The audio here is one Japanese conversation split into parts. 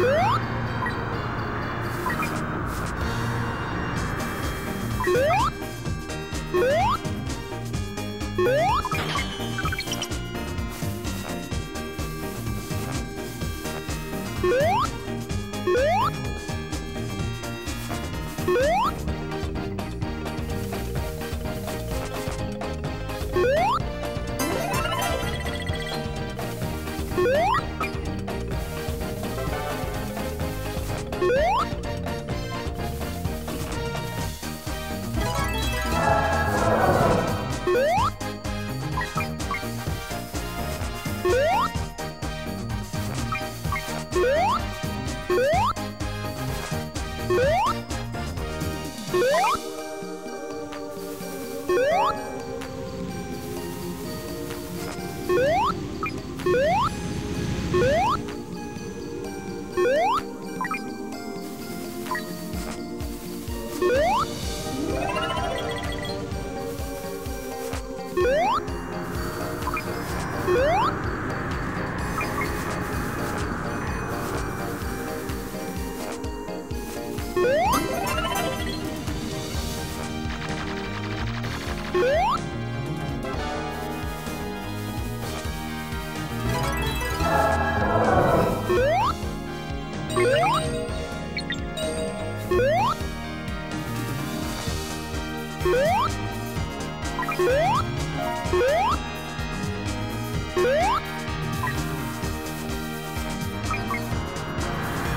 Música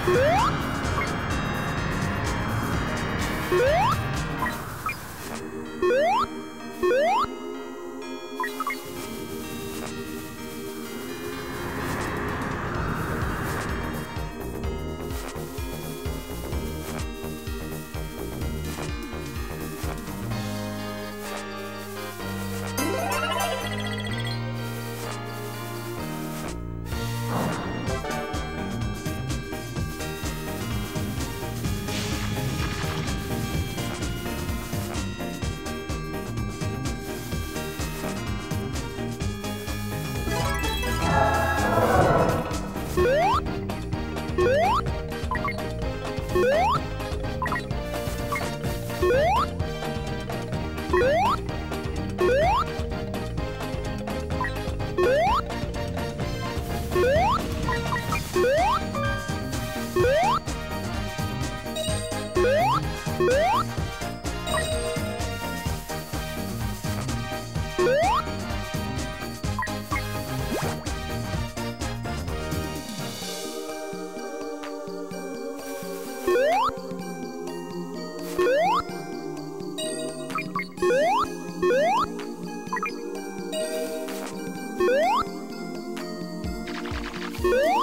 Woo! Woo!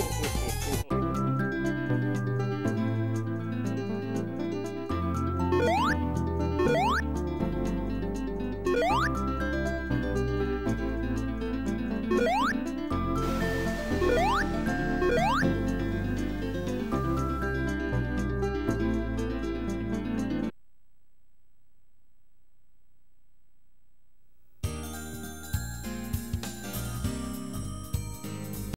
Oh,